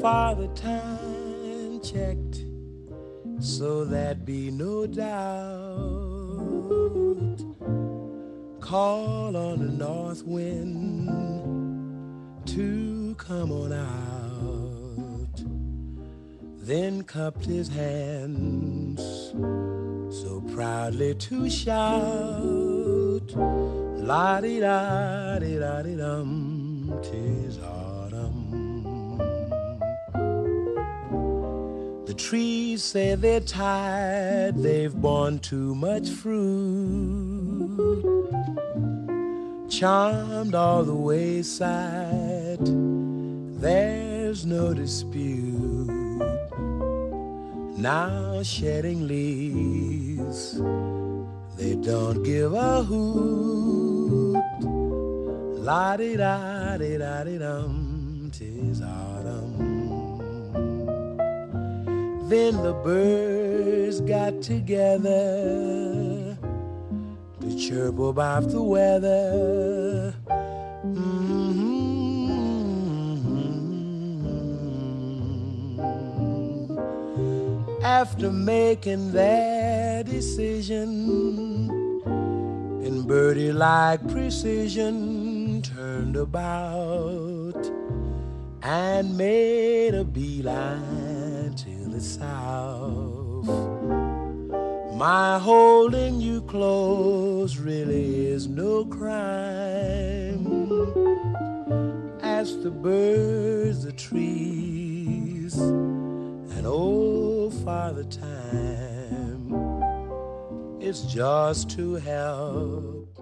Father Time checked so that be no doubt. Call on the north wind to come on out. Then cupped his hands so proudly to shout. La di da di da di dum, tis autumn. The trees say they're tired, they've borne too much fruit. Charmed all the wayside, there's no dispute. Now shedding leaves, they don't give a hoot. La di da di da di dum, tis autumn. Then the birds got together to chirp about the weather. Mhm. After making their decision, in birdie like precision, turned about and made a beeline to the south. My holding you close really is no crime. As the birds, the trees, and oh, Father Time, it's just to help